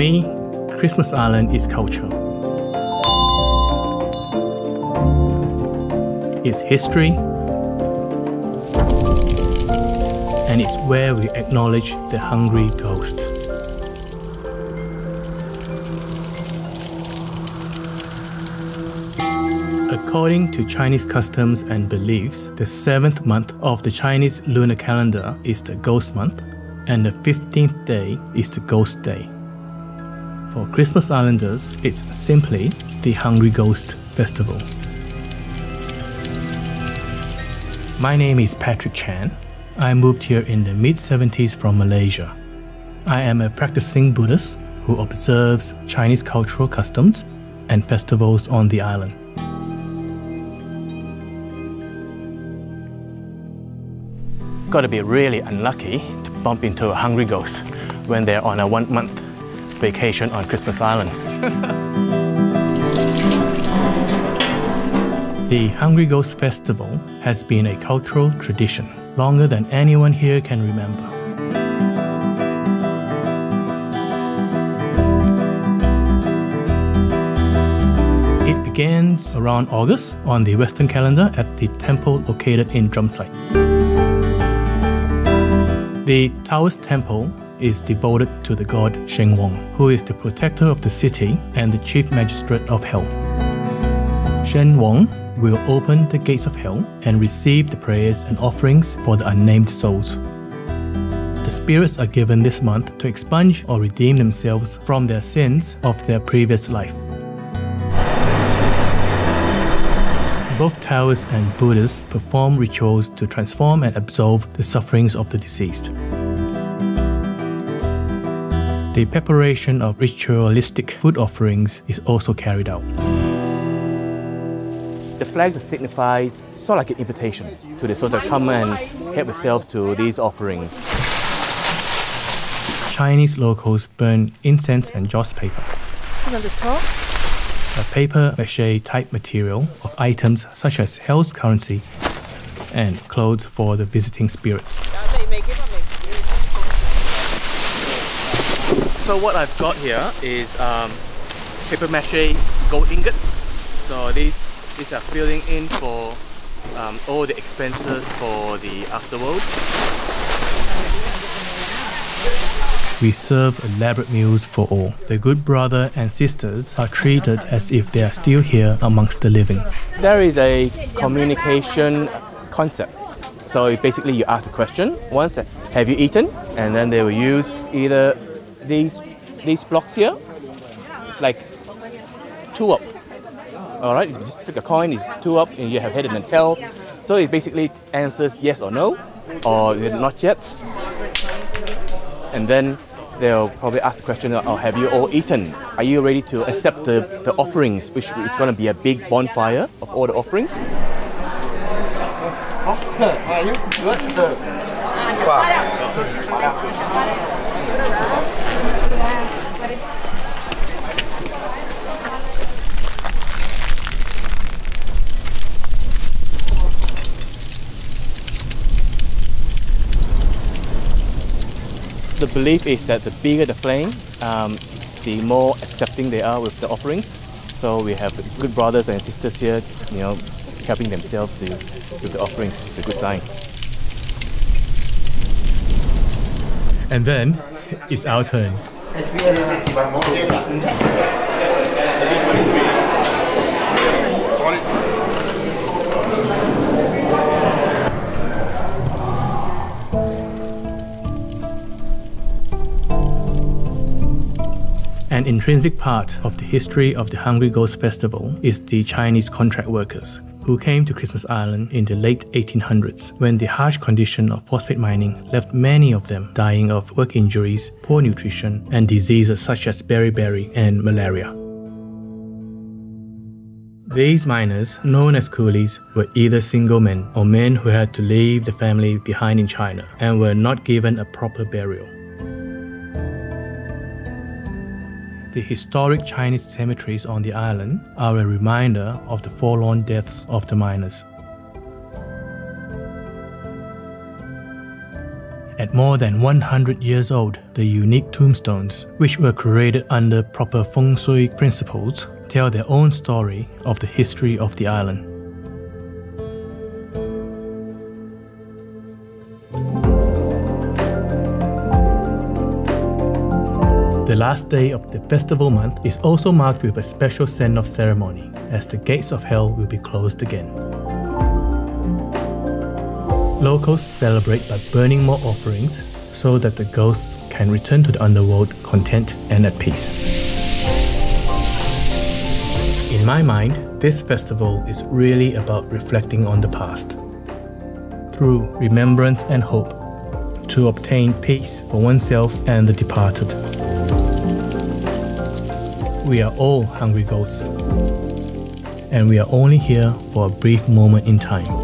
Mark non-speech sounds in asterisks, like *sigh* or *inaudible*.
me, Christmas Island is culture. It's history, and it's where we acknowledge the hungry ghost. According to Chinese customs and beliefs, the seventh month of the Chinese lunar calendar is the ghost month, and the 15th day is the ghost day. For Christmas Islanders, it's simply the Hungry Ghost Festival. My name is Patrick Chan. I moved here in the mid 70s from Malaysia. I am a practicing Buddhist who observes Chinese cultural customs and festivals on the island. Gotta be really unlucky to bump into a hungry ghost when they're on a one month vacation on Christmas Island. *laughs* the Hungry Ghost Festival has been a cultural tradition longer than anyone here can remember. It begins around August on the Western calendar at the temple located in Drumsite. The Taoist temple is devoted to the god Shen Wang, who is the protector of the city and the chief magistrate of hell. Shen Wang will open the gates of hell and receive the prayers and offerings for the unnamed souls. The spirits are given this month to expunge or redeem themselves from their sins of their previous life. Both Taoists and Buddhists perform rituals to transform and absolve the sufferings of the deceased. The preparation of ritualistic food offerings is also carried out. The flag signifies sort of like an invitation to the souls to come and help themselves to these offerings. Chinese locals burn incense and joss paper. on the top a paper mache type material of items such as hell's currency and clothes for the visiting spirits. So what I've got here is um, paper mache gold ingots. So these, these are filling in for um, all the expenses for the afterworld. We serve elaborate meals for all. The good brother and sisters are treated as if they are still here amongst the living. There is a communication concept. So basically you ask a question, once have you eaten? And then they will use either these these blocks here. It's like two up. Alright, you just pick a coin, it's two up and you have head and tail. So it basically answers yes or no, or not yet. And then they'll probably ask the question, oh, have you all eaten? Are you ready to accept the, the offerings, which is going to be a big bonfire of all the offerings? Are you good? The belief is that the bigger the flame, um, the more accepting they are with the offerings. So we have good brothers and sisters here, you know, helping themselves to, with the offerings, which is a good sign. And then it's our turn. An intrinsic part of the history of the Hungry Ghost Festival is the Chinese contract workers, who came to Christmas Island in the late 1800s when the harsh condition of phosphate mining left many of them dying of work injuries, poor nutrition, and diseases such as beriberi and malaria. These miners, known as coolies, were either single men or men who had to leave the family behind in China and were not given a proper burial. The historic Chinese cemeteries on the island are a reminder of the forlorn deaths of the miners. At more than 100 years old, the unique tombstones, which were created under proper feng shui principles, tell their own story of the history of the island. The last day of the festival month is also marked with a special send-off ceremony, as the gates of hell will be closed again. Locals celebrate by burning more offerings so that the ghosts can return to the underworld content and at peace. In my mind, this festival is really about reflecting on the past. Through remembrance and hope, to obtain peace for oneself and the departed. We are all hungry goats, and we are only here for a brief moment in time.